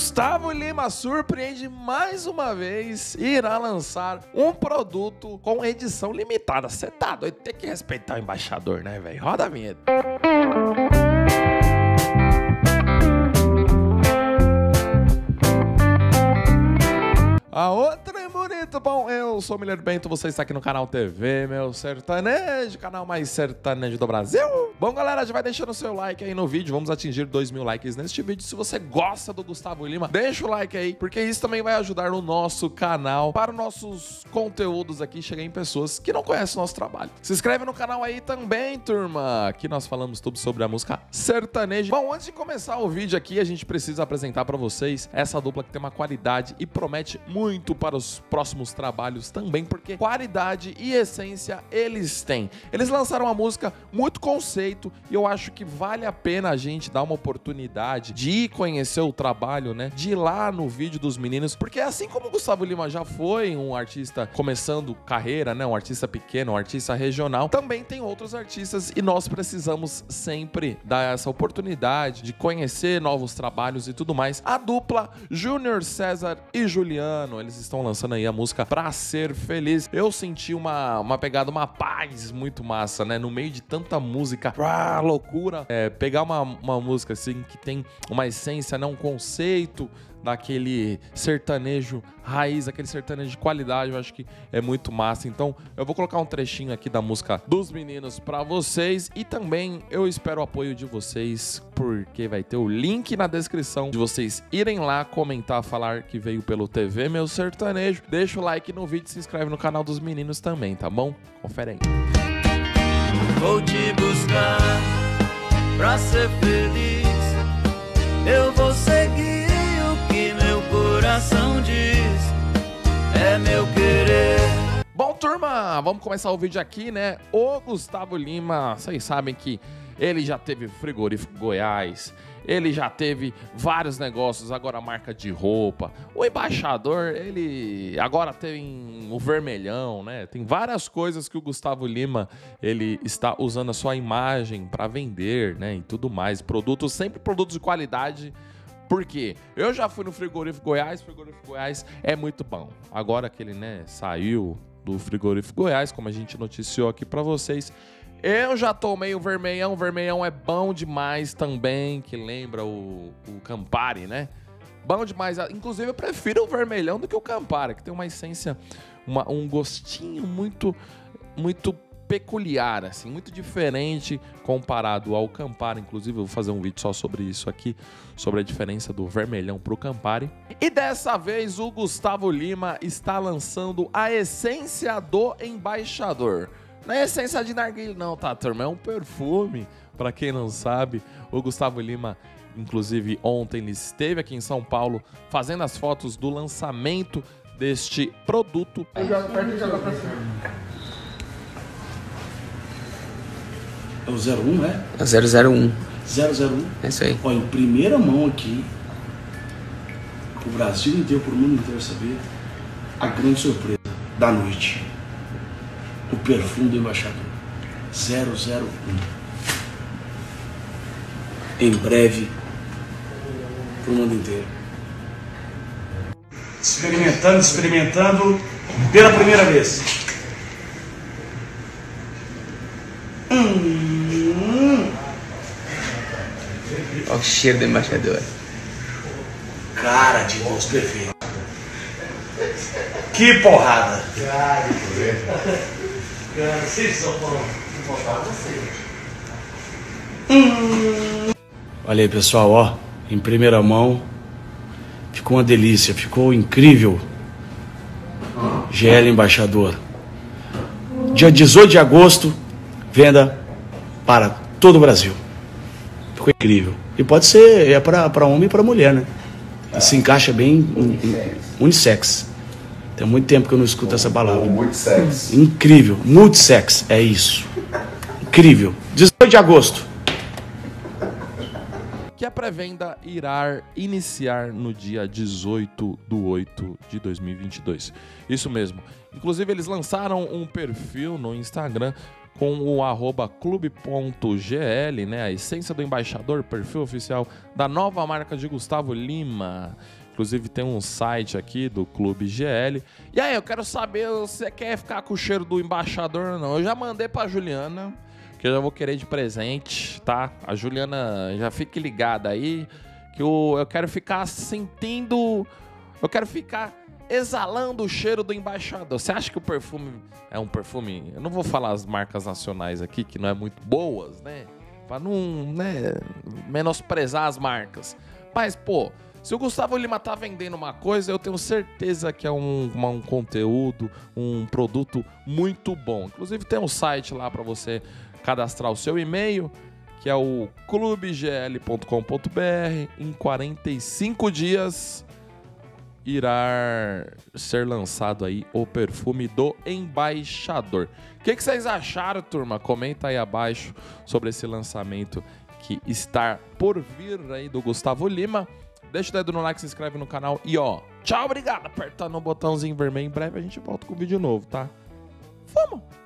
Gustavo Lima surpreende mais uma vez e irá lançar um produto com edição limitada. Você tá doido? Tem que respeitar o embaixador, né, velho? Roda a vinheta. A outra é bonito. Bom, eu sou o Miller Bento, você está aqui no canal TV, meu sertanejo, canal mais sertanejo do Brasil. Bom, galera, já vai deixando o seu like aí no vídeo. Vamos atingir 2 mil likes neste vídeo. Se você gosta do Gustavo Lima, deixa o like aí, porque isso também vai ajudar no nosso canal, para os nossos conteúdos aqui chegar em pessoas que não conhecem o nosso trabalho. Se inscreve no canal aí também, turma. Aqui nós falamos tudo sobre a música sertaneja. Bom, antes de começar o vídeo aqui, a gente precisa apresentar para vocês essa dupla que tem uma qualidade e promete muito para os próximos trabalhos também, porque qualidade e essência eles têm. Eles lançaram uma música muito conceito e eu acho que vale a pena a gente dar uma oportunidade de ir conhecer o trabalho, né? De ir lá no vídeo dos meninos, porque assim como o Gustavo Lima já foi um artista começando carreira, né? Um artista pequeno, um artista regional, também tem outros artistas e nós precisamos sempre dar essa oportunidade de conhecer novos trabalhos e tudo mais. A dupla Júnior César e Juliano eles estão lançando aí a música Pra Ser Feliz. Eu senti uma, uma pegada, uma paz muito massa, né? No meio de tanta música, ah, loucura. É, pegar uma, uma música assim que tem uma essência, né? Um conceito daquele sertanejo raiz, aquele sertanejo de qualidade, eu acho que é muito massa. Então, eu vou colocar um trechinho aqui da música dos meninos para vocês e também eu espero o apoio de vocês, porque vai ter o link na descrição de vocês irem lá comentar, falar que veio pelo TV Meu Sertanejo. Deixa o like no vídeo se inscreve no canal dos meninos também, tá bom? Confere aí. Vou te buscar pra ser feliz. Eu vou seguir coração diz, é meu querer. Bom, turma, vamos começar o vídeo aqui, né? O Gustavo Lima, vocês sabem que ele já teve frigorífico Goiás, ele já teve vários negócios, agora marca de roupa. O embaixador, ele agora tem o vermelhão, né? Tem várias coisas que o Gustavo Lima ele está usando a sua imagem para vender, né? E tudo mais. Produtos, sempre produtos de qualidade por quê? Eu já fui no frigorífico Goiás, frigorífico Goiás é muito bom. Agora que ele, né, saiu do frigorífico Goiás, como a gente noticiou aqui para vocês, eu já tomei o vermelhão, o vermelhão é bom demais também, que lembra o, o Campari, né? Bom demais. Inclusive, eu prefiro o vermelhão do que o Campari, que tem uma essência, uma, um gostinho muito, muito peculiar, assim, muito diferente comparado ao Campari. Inclusive, eu vou fazer um vídeo só sobre isso aqui, sobre a diferença do vermelhão pro Campari. E dessa vez, o Gustavo Lima está lançando a essência do embaixador. Não é essência de narguilho não, tá, turma? É um perfume. Para quem não sabe, o Gustavo Lima Inclusive, ontem ele esteve aqui em São Paulo fazendo as fotos do lançamento deste produto. Eu jogo, pra cima. É o 01, né? É o 001. 001. É isso aí. Olha, em primeira mão aqui, o Brasil inteiro, o mundo inteiro saber, a grande surpresa da noite. O perfume do embaixador. 001. Em breve, para o mundo inteiro. Experimentando, experimentando pela primeira vez. Hum. Olha o cheiro do embaixador. Cara de Deus perfeito. Que porrada! Cara, vocês são bons. Hum. Olha aí, pessoal, ó, em primeira mão. Ficou uma delícia, ficou incrível. GL Embaixador. Dia 18 de agosto, venda para todo o Brasil. Ficou incrível. E pode ser é para homem e para mulher, né? E se encaixa bem unissex. unissex. Tem muito tempo que eu não escuto essa palavra. Multissex. Incrível. Multissex, é isso. Incrível. 18 de agosto. Que a pré-venda irá iniciar no dia 18 do 8 de 2022. Isso mesmo. Inclusive, eles lançaram um perfil no Instagram com o arroba clube.gl, né? A essência do embaixador, perfil oficial da nova marca de Gustavo Lima. Inclusive tem um site aqui do Clube GL. E aí, eu quero saber se você quer ficar com o cheiro do embaixador ou não. Eu já mandei pra Juliana, que eu já vou querer de presente, tá? A Juliana já fique ligada aí, que eu, eu quero ficar sentindo. Eu quero ficar exalando o cheiro do embaixador. Você acha que o perfume é um perfume? Eu não vou falar as marcas nacionais aqui, que não é muito boas, né? Pra não, né, menosprezar as marcas. Mas, pô, se o Gustavo Lima tá vendendo uma coisa, eu tenho certeza que é um, uma- um conteúdo, um produto muito bom. Inclusive tem um site lá para você cadastrar o seu e-mail, que é o clubegl.com.br. Em 45 dias irá ser lançado aí o perfume do embaixador. O que, que vocês acharam, turma? Comenta aí abaixo sobre esse lançamento que está por vir aí do Gustavo Lima. Deixa o dedo no like, se inscreve no canal e ó, tchau, obrigado. Apertando o botãozinho vermelho. Em breve a gente volta com o vídeo novo, tá? Vamos!